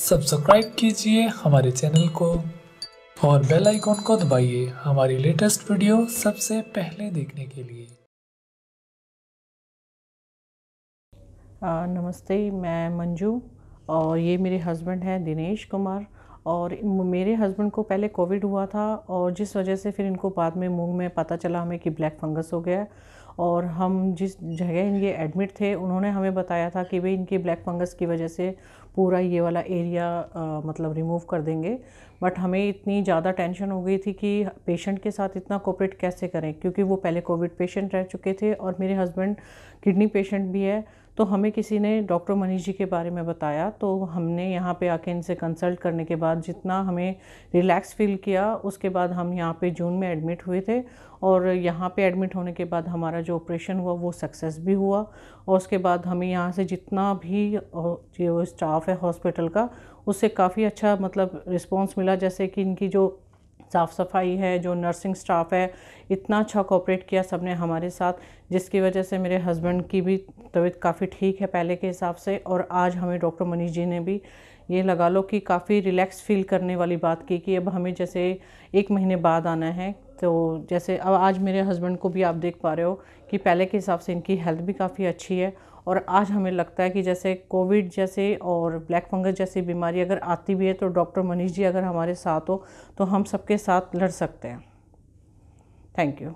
Subscribe कीजिए हमारे channel को और बेल आइकॉन को दबाइए हमारी लेटेस्ट वीडियो सबसे पहले देखने के लिए। आ, नमस्ते मैं मंजू और ये मेरे हस्बैंड हैं दिनेश कुमार। और मेरे हस्बैंड को पहले कोविड हुआ था और जिस वजह से फिर इनको बाद में मूंग में पता चला हमें कि ब्लैक फंगस हो गया और हम जिस जगह ये एडमिट थे उन्होंने हमें बताया था कि भाई इनकी ब्लैक फंगस की वजह से पूरा ये वाला एरिया आ, मतलब रिमूव कर देंगे। बट हमें इतनी ज़्यादा टेंशन हो गई थी कि पेशेंट के साथ इतना कोऑपरेट कैसे करें? क्योंकि वो पहले कोविड पेशेंट रह चुके थे और मेरे हस्बैंड किडनी पेशेंट भी है तो हमें किसी ने डॉक्टर मनीष जी के बारे में बताया तो हमने यहाँ पे आके इनसे कंसल्ट करने के बाद जितना हमें रिलैक्स फील किया, उसके बाद हम यहाँ पे जून में एडमिट हुए थे और यहाँ पे एडमिट होने के बाद हमारा जो ऑपरेशन हुआ, वो सक्सेस भी हुआ और उसके बाद हमें यहाँ से जितना भी जो स्टाफ है हॉस्पिटल का, उससे काफ़ी अच्छा मतलब रिस्पॉन्स मिला। जैसे कि इनकी जो साफ़ सफ़ाई है, जो नर्सिंग स्टाफ है, इतना अच्छा कोऑपरेट किया सबने हमारे साथ, जिसकी वजह से मेरे हस्बैंड की भी तबीयत काफ़ी ठीक है पहले के हिसाब से, और आज हमें डॉक्टर मनीष जी ने भी ये लगा लो कि काफ़ी रिलैक्स फील करने वाली बात की कि अब हमें जैसे एक महीने बाद आना है। तो जैसे अब आज मेरे हस्बैंड को भी आप देख पा रहे हो कि पहले के हिसाब से इनकी हेल्थ भी काफ़ी अच्छी है, और आज हमें लगता है कि जैसे कोविड जैसे और ब्लैक फंगस जैसी बीमारी अगर आती भी है तो डॉक्टर मनीष जी अगर हमारे साथ हो तो हम सबके साथ लड़ सकते हैं। Thank you